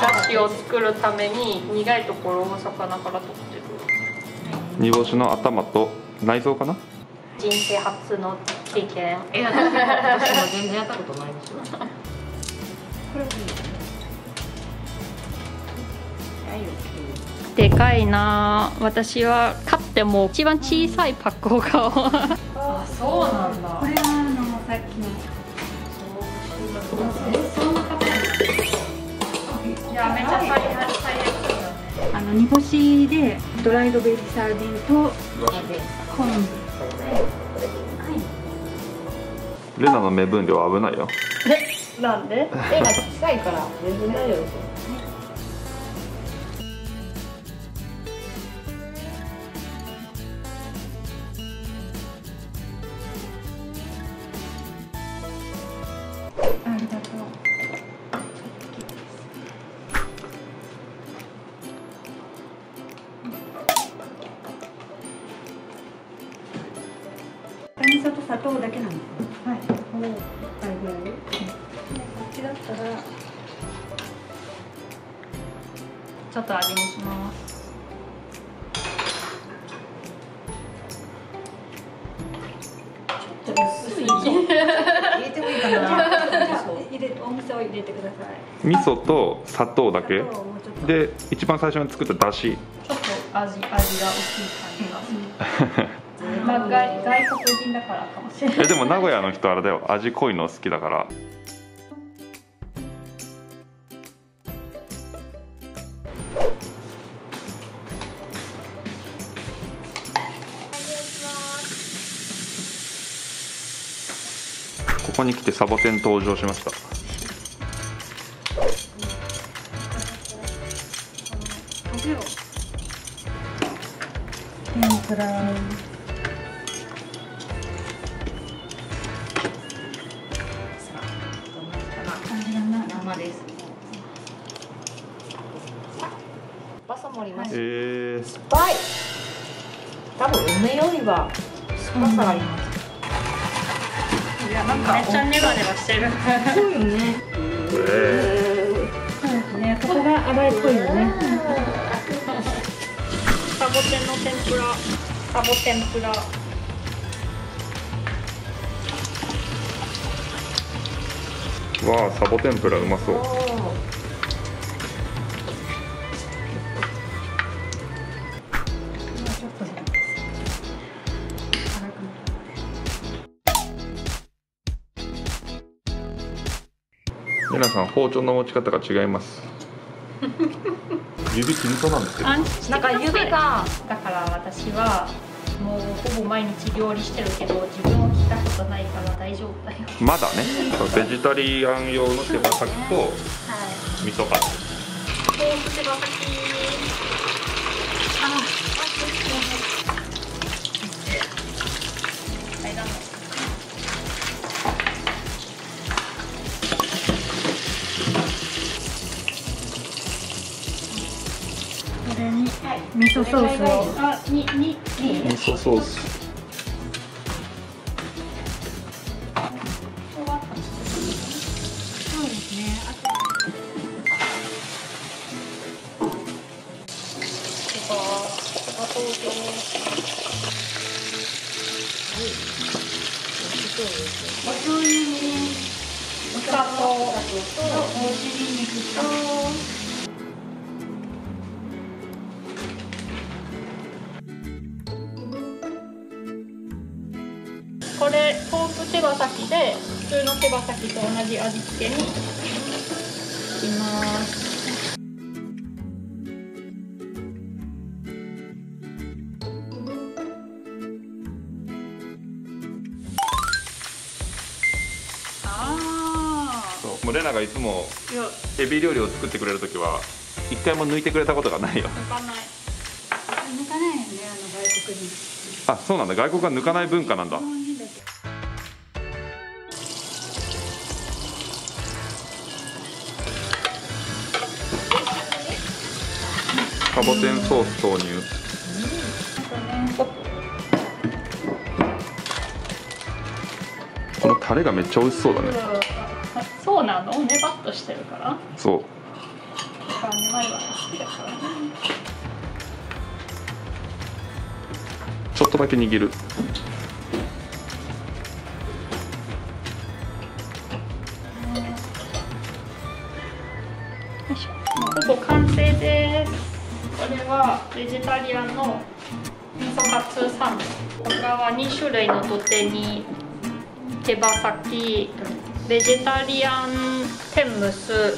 だしを作るために苦いところをお魚から取ってる。煮干しの頭と内臓かな？人生初の経験え私私も全然やったことないですよ。でかいな。私は買っても一番小さいパックを買おう。あそうなんだ。これはあのさっきの煮干しでドライドベビーサーディンと昆布レナの目分量危ないよ。なんで？絵が小さいから全然大丈夫ですよ糖だけなんです。よはい。これあれぐらい。こっちだったらちょっと味見しますちょっと薄い。入れてもいいかな。じゃあ入れお味噌を入れてください。味噌と砂糖だけ。で一番最初に作っただしちょっと味味が薄い感じがする まあ外外国人だからかもしれない。えでも名古屋の人あれだよ。味濃いの好きだから。ここに来てサボテン登場しました。天ぷらです。バサ盛ります。えー、酸っぱい。多分梅よりは酸っぱさがあります。いやなんかめっちゃネバネバしてる。そうよね。えそうですねここが甘いっぽいよね。サボテンの天ぷら。サボテンぷらわあサボテンぷらうまそう。ちょっと辛くなるレナさん包丁の持ち方が違います。指切りそうなんですけどなんか指がだから私はもうほぼ毎日料理してるけど自分を聞いたことないから大丈夫だよ。まだね。そうベジタリアン用の手羽先とはい。味噌味噌ソースお砂糖とこれ豆腐手羽先で普通の手羽先と同じ味付けにナがいつもエビ料理を作ってくれる時は一回も抜いてくれたことがないよ。抜かない。抜かないよねあの外国人。あそうなんだ。外国は抜かない文化なんだ。サボテンソース投入。このタレがめっちゃ美味しそうだねそうなの？ネバっとしてるから？そう。から好きだから。ねちょっとだけ握る。ほぼ完成です。これはベジタリアンの味噌カツサンド。他は2種類の土手に手羽先ベジタリアン天むす。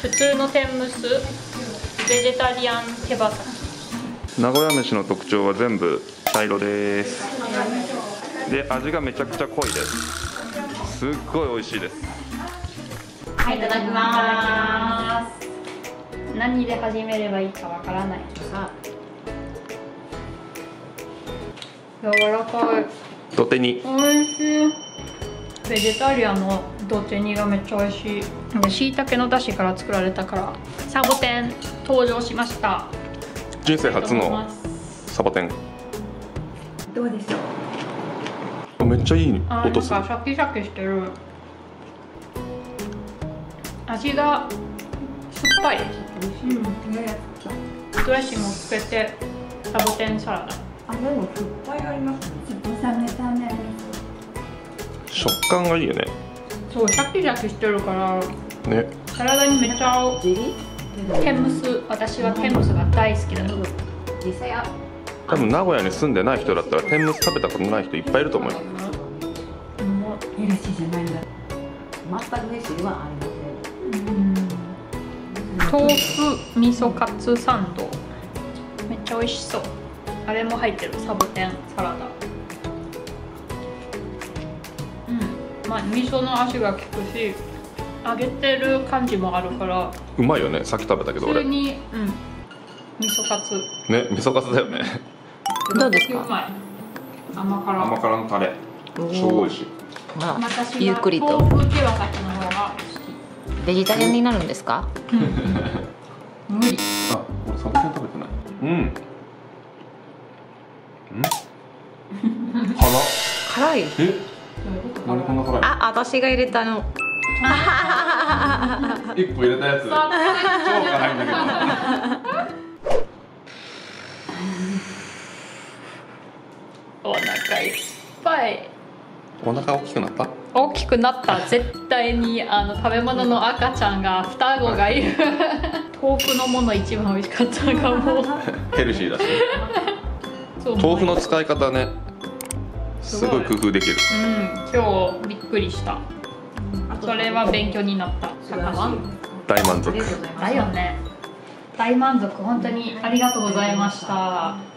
普通の天むす。ベジタリアン手羽先。名古屋飯の特徴は全部茶色です。で味がめちゃくちゃ濃いです。すっごい美味しいです。はいいただきます。何で始めればいいかわからないさ。柔らかい。土手に美味しいベジタリアンのドテニがめっちゃ美味しい。で椎茸の出汁から作られたからサボテン登場しました。人生初のサボテン。どうでしょう？めっちゃいいあーなん音する。かシャキシャキしてる。味が酸っぱい。うんドレッシングをつけてサボテンサラダ。あでも酸っぱいありますね食感がいいよね。そうシャキシャキしてるからね。サラダにめっちゃ合う。ジリ天むす私は天むすが大好きだよ実際あ多分名古屋に住んでない人だったら天むす食べたことない人いっぱいいると思うよ。もヘルシーじゃないん。だ全くヘシはありま豆腐味噌カツサンドめっちゃ美味しそうあれも入ってるサボテンサラダまあ味噌の味が効くし揚げてる感じもあるから。うまいよねさっき食べたけど俺。ね普通にうん。味噌カツ。味噌カツだよね。どうですか？うまい。甘辛。甘辛のタレ。おー。すごい美味しい。まあゆっくりと。豆腐手羽先の方がベジタリアンになるんですか？好き無理。あ俺サボテン食べてない。うん。うん。辛い。え？あ私が入れたの。一個入れたやつ。超辛いんだけど。お腹いっぱい。お腹大きくなった？大きくなった。絶対にあの食べ物の赤ちゃんが双子がいる。豆腐のもの一番美味しかったかも。ヘルシーだし。そう。豆腐の使い方ねすごい工夫できる。うん今日びっくりした。それは勉強になった。大満足。だよね大満足。本当にありがとうございました